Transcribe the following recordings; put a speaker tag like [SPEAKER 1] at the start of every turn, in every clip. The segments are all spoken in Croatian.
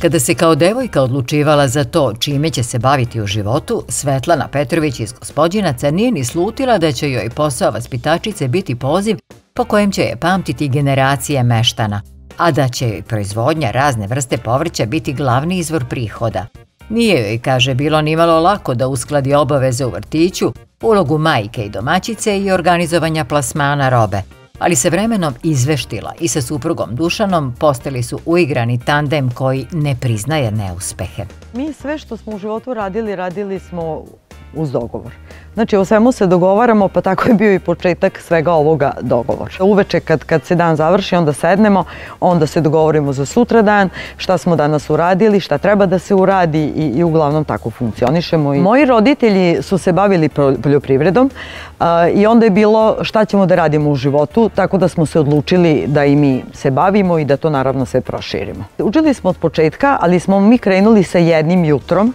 [SPEAKER 1] Kada se kao devojka odlučivala za to čime će se baviti u životu, Svetlana Petrović iz Gospodinaca nije ni slutila da će joj posao vaspitačice biti poziv po kojem će je pamtiti generacije meštana, a da će joj proizvodnja razne vrste povrća biti glavni izvor prihoda. Nije joj, kaže, bilo nimalo lako da uskladi obaveze u vrtiću, ulogu majke i domaćice i organizovanja plasmana robe, ali se vremenom izveštila i sa suprugom Dušanom postali su uigrani tandem koji ne priznaje neuspehe.
[SPEAKER 2] Mi sve što smo u životu radili, radili smo uz dogovor. Znači, o svemu se dogovaramo, pa tako je bio i početak svega ovoga dogovor. Uveče kad, kad se dan završi, onda sednemo, onda se dogovorimo za sutra dan, šta smo danas uradili, šta treba da se uradi i, i uglavnom tako funkcionišemo. I moji roditelji su se bavili poljoprivredom a, i onda je bilo šta ćemo da radimo u životu, tako da smo se odlučili da i mi se bavimo i da to naravno sve proširimo. Učili smo od početka, ali smo mi krenuli sa jednim jutrom,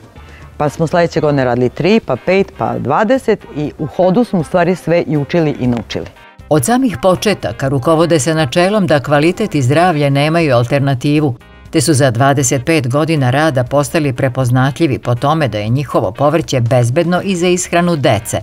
[SPEAKER 2] pa smo sledeće godine radili 3, pa 5, pa 20 i u hodu smo u stvari sve i učili i naučili.
[SPEAKER 1] Od samih početaka rukovode se načelom da kvalitet i zdravlje nemaju alternativu, te su za 25 godina rada postali prepoznatljivi po tome da je njihovo povrće bezbedno i za ishranu dece.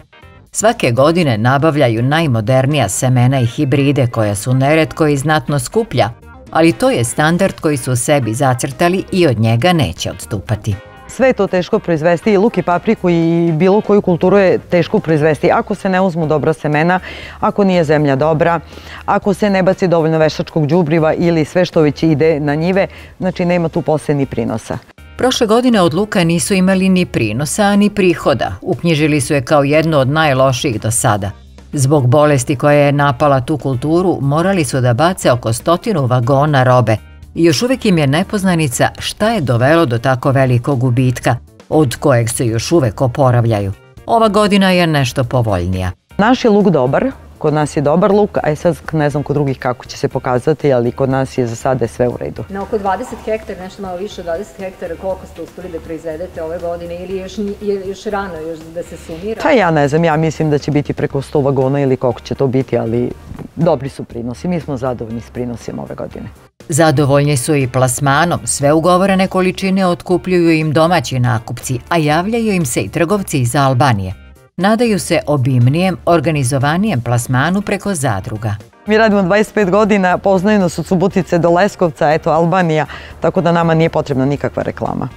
[SPEAKER 1] Svake godine nabavljaju najmodernija semena i hibride koja su neretko i znatno skuplja, ali to je standard koji su sebi zacrtali i od njega neće odstupati.
[SPEAKER 2] Sve je to teško proizvesti i luk i papriku i bilo koju kulturu je teško proizvesti ako se ne uzmu dobra semena, ako nije zemlja dobra, ako se ne baci dovoljno veštačkog đubriva ili sve što već ide na njive, znači nema tu posle ni prinosa.
[SPEAKER 1] Prošle godine od luka nisu imali ni prinosa, ni prihoda. Uknjižili su je kao jednu od najlošijih do sada. Zbog bolesti koja je napala tu kulturu, morali su da bace oko stotinu vagona robe – još uvek im je nepoznanica šta je dovelo do tako velikog gubitka, od kojeg se još uvek oporavljaju. Ova godina je nešto povoljnija.
[SPEAKER 2] Naš je luk dobar, kod nas je dobar luk, a sad ne znam kod drugih kako će se pokazati, ali kod nas je za sada sve u redu.
[SPEAKER 3] Na oko 20 hektara, nešto malo više od 20 hektara, koliko ste uspeli da proizvedete ove godine ili je još, još rano još da se sumira?
[SPEAKER 2] Pa ja ne znam, ja mislim da će biti preko 100 vagona ili koliko će to biti, ali dobri su prinosi. Mi smo zadovoljni s prinosima ove godine.
[SPEAKER 1] Zadovoljni su i plasmanom, sve ugovorene količine otkupljuju im domaći nakupci, a javljaju im se i trgovci iz Albanije. Nadaju se obimnijem, organizovanijem plasmanu preko zadruga.
[SPEAKER 2] Mi radimo 25 godina, poznaju nas od Subotice do Leskovca, eto Albanija, tako da nama nije potrebna nikakva reklama.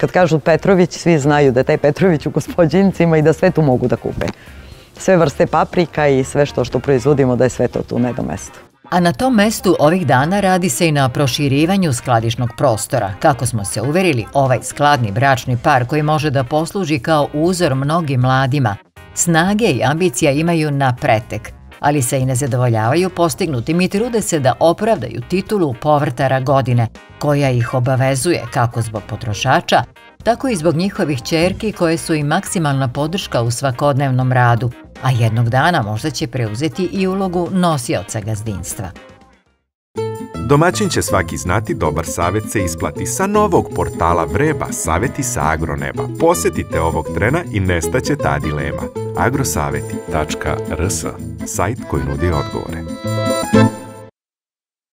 [SPEAKER 2] Kad kažu Petrović, svi znaju da je taj Petrović u gospodincima i da sve tu mogu da kupe. Sve vrste paprika i sve što što proizvodimo da je sve to tu na jednom mestu.
[SPEAKER 1] A na tom mestu ovih dana radi se i na proširivanju skladišnog prostora. Kako smo se uverili, ovaj skladni bračni par koji može da posluži kao uzor mnogim mladima. Snage i ambicija imaju na pretek, ali se i ne zadovoljavaju postignutim i trude se da opravdaju titulu povrtara godine, koja ih obavezuje kako zbog potrošača, tako i zbog njihovih čerki koje su i maksimalna podrška u svakodnevnom radu, a jednog dana možda će preuzeti i ulogu nosioca gazdinstva.
[SPEAKER 4] Domaćin će svaki znati dobar savet se isplati sa novog portala Vreba Saveti sa Agroneba. Posetite ovog trena i nestaće ta dilema. agrosaveti.rs Sajt koji nudi odgovore.